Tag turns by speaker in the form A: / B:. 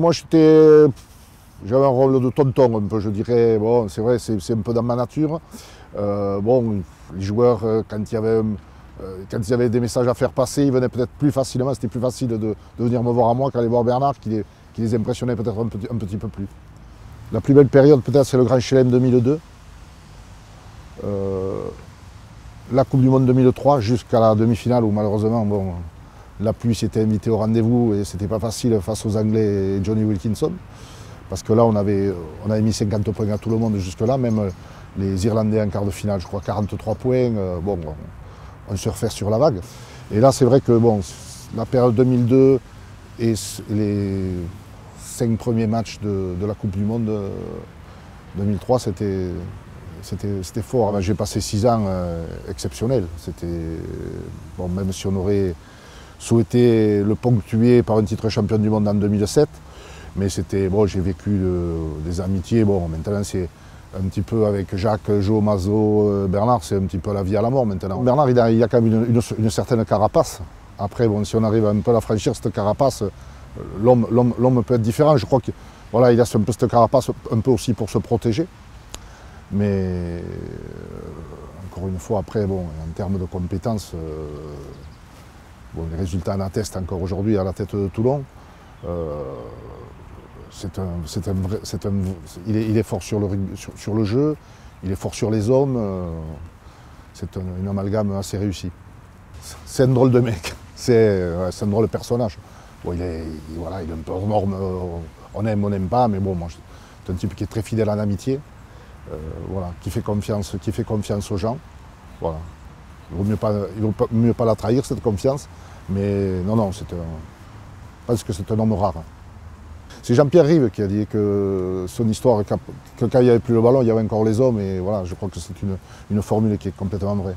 A: Moi, j'étais. J'avais un rôle de tonton, je dirais. Bon, c'est vrai, c'est un peu dans ma nature. Euh, bon, les joueurs, euh, quand il, y avait, euh, des messages à faire passer, ils venaient peut-être plus facilement. C'était plus facile de, venir me voir à moi qu'aller voir Bernard, qui les, impressionnait peut-être un petit, un petit, peu plus. La plus belle période, peut-être, c'est le Grand Chelem 2002. la Coupe du Monde 2003, jusqu'à la demi-finale où malheureusement, bon, la pluie s'était invitée au rendez-vous et c'était pas facile face aux Anglais et Johnny Wilkinson. Parce que là, on avait, on avait mis 50 points à tout le monde jusque-là, même les Irlandais en quart de finale, je crois 43 points. Euh, bon, on, surfait sur la vague. Et là, c'est vrai que bon, la période 2002 et les cinq premiers matchs de, la Coupe du Monde 2003, c'était c'était fort. J'ai passé six ans euh, exceptionnels. C'était bon, même si on aurait souhaité le ponctuer par un titre champion du monde en 2007, mais c'était bon. J'ai vécu des amitiés. Bon, maintenant c'est un petit peu avec Jacques, Jo, Mazo, euh, Bernard, c'est un petit peu la vie à la mort maintenant. Bernard, il a, a quand même une, certaine carapace. Après, bon, si on arrive un peu à la franchir, cette carapace, euh, l'homme peut être différent. Je crois qu'il voilà, il a un peu cette carapace, un peu aussi pour se protéger. Mais euh, encore une fois, après, bon, en termes de compétences, bon, les résultats en attestent encore aujourd'hui à la tête de Toulon un, un, un, il, est, fort sur le, sur, le, jeu, il est fort sur les hommes. Euh, c'est une amalgame assez réussi. C'est un drôle de mec, c'est un drôle de personnage. Il, est, voilà, il est un peu hors euh, on aime, on n'aime pas, mais bon, c'est un type qui est très fidèle en amitié, euh, voilà, qui, fait confiance, qui fait confiance aux gens. Voilà. Il vaut mieux pas, la trahir, cette confiance, mais non, non, c'est un, que c'est un homme rare. C'est Jean-Pierre Rive qui a dit que son histoire, que quand il n'y avait plus le ballon, il y avait encore les hommes. Et voilà, je crois que c'est une formule qui est complètement vraie.